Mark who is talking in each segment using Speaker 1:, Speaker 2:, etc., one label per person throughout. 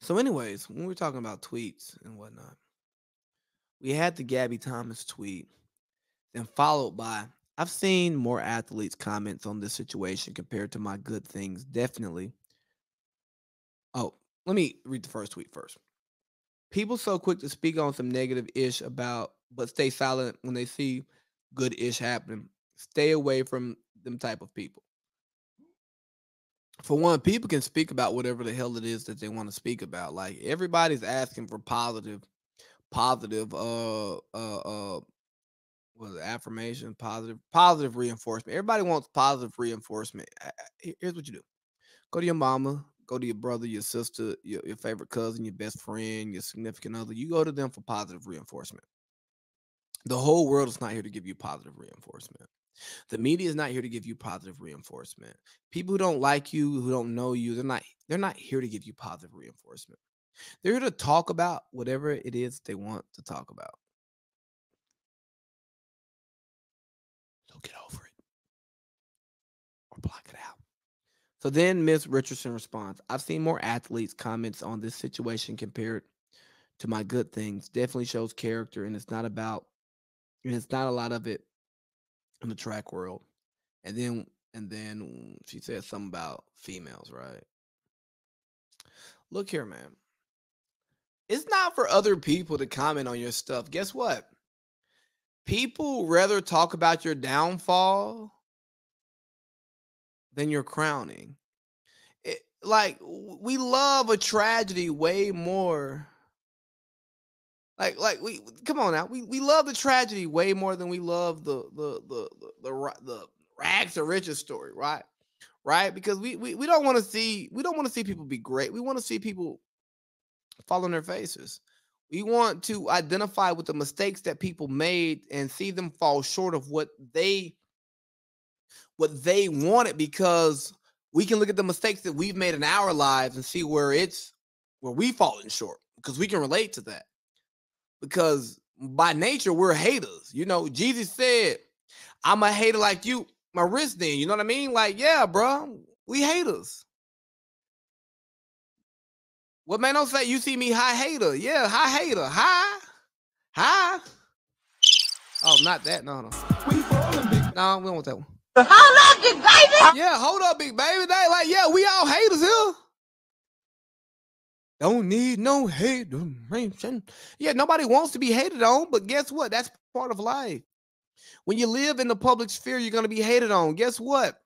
Speaker 1: So, anyways, when we're talking about tweets and whatnot, we had the Gabby Thomas tweet, then followed by I've seen more athletes comments on this situation compared to my good things. Definitely. Oh, let me read the first tweet first. People so quick to speak on some negative ish about, but stay silent when they see good ish happening. Stay away from them type of people. For one, people can speak about whatever the hell it is that they want to speak about. Like everybody's asking for positive, positive, uh, uh, uh, was affirmation, positive, positive reinforcement. Everybody wants positive reinforcement. Here's what you do: go to your mama, go to your brother, your sister, your, your favorite cousin, your best friend, your significant other. You go to them for positive reinforcement. The whole world is not here to give you positive reinforcement. The media is not here to give you positive reinforcement. People who don't like you, who don't know you, they're not they're not here to give you positive reinforcement. They're here to talk about whatever it is they want to talk about. So get over it or block it out. So then Miss Richardson responds, I've seen more athletes' comments on this situation compared to my good things. Definitely shows character, and it's not about, and it's not a lot of it in the track world. And then and then she said something about females, right? Look here, man. It's not for other people to comment on your stuff. Guess what? People rather talk about your downfall than your crowning. It, like we love a tragedy way more like, like we come on now. We we love the tragedy way more than we love the the the the the, the rags to riches story, right? Right? Because we we, we don't want to see we don't want to see people be great. We want to see people fall on their faces. We want to identify with the mistakes that people made and see them fall short of what they what they wanted because we can look at the mistakes that we've made in our lives and see where it's where we've fallen short because we can relate to that because by nature we're haters. You know, Jesus said, "I'm a hater like you." My wrist, then you know what I mean? Like, yeah, bro, we haters. What man don't say? You see me hi hater? Yeah, hi hater, hi, hi. Oh, not that. No, no. No, we don't want that one. Hold up, big baby. Yeah, hold up, big baby. They like, yeah, we all haters here. Don't need no hate. Yeah, nobody wants to be hated on, but guess what? That's part of life. When you live in the public sphere, you're going to be hated on. Guess what?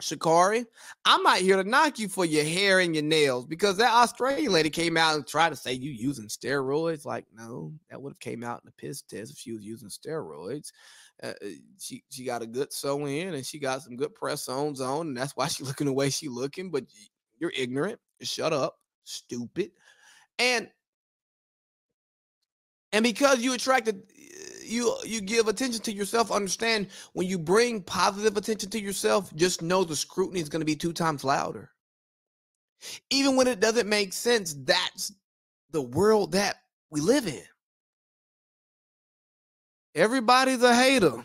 Speaker 1: Sha'Carri, I'm not here to knock you for your hair and your nails because that Australian lady came out and tried to say you using steroids. Like, no, that would have came out in the piss test if she was using steroids. Uh, uh she she got a good sew in and she got some good press ons on, and that's why she looking the way she looking. But you're ignorant. Shut up stupid. And and because you attracted eh, you you give attention to yourself, understand when you bring positive attention to yourself, just know the scrutiny is going to be two times louder. Even when it doesn't make sense, that's the world that we live in. Everybody's a hater.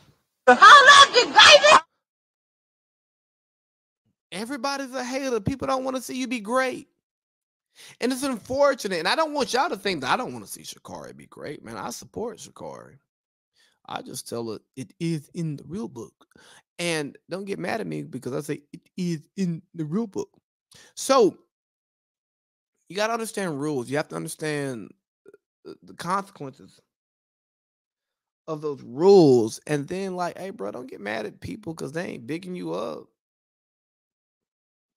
Speaker 1: Everybody's a hater. People don't want to see you be great. And it's unfortunate. And I don't want y'all to think that I don't want to see Sha'Carri be great, man. I support Sha'Carri. I just tell her it is in the real book. And don't get mad at me because I say it is in the real book. So you got to understand rules. You have to understand the consequences of those rules. And then, like, hey, bro, don't get mad at people because they ain't bigging you up.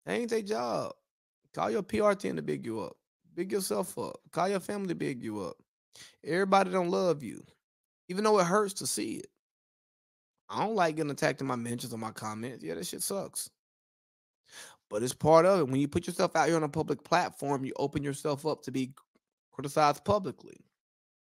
Speaker 1: They ain't their job. Call your PR team to big you up. Big yourself up. Call your family to big you up. Everybody don't love you, even though it hurts to see it. I don't like getting attacked in my mentions or my comments. Yeah, that shit sucks. But it's part of it. When you put yourself out here on a public platform, you open yourself up to be criticized publicly.